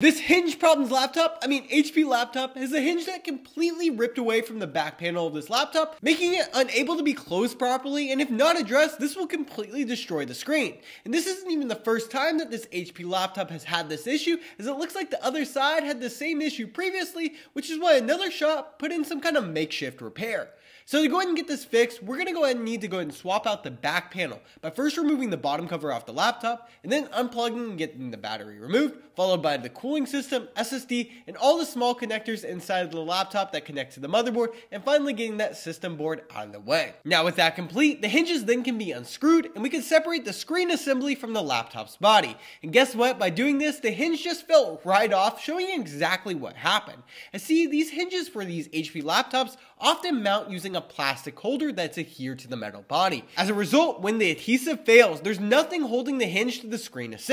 This hinge problems laptop, I mean HP laptop, has a hinge that completely ripped away from the back panel of this laptop, making it unable to be closed properly, and if not addressed, this will completely destroy the screen. And this isn't even the first time that this HP laptop has had this issue, as it looks like the other side had the same issue previously, which is why another shop put in some kind of makeshift repair. So to go ahead and get this fixed, we're going to go ahead and need to go ahead and swap out the back panel by first removing the bottom cover off the laptop, and then unplugging and getting the battery removed, followed by the cooling system, SSD, and all the small connectors inside of the laptop that connect to the motherboard, and finally getting that system board out of the way. Now with that complete, the hinges then can be unscrewed, and we can separate the screen assembly from the laptop's body. And guess what? By doing this, the hinge just fell right off, showing exactly what happened. And see, these hinges for these HP laptops often mount using a plastic holder that's adhered to the metal body. As a result, when the adhesive fails, there's nothing holding the hinge to the screen assembly.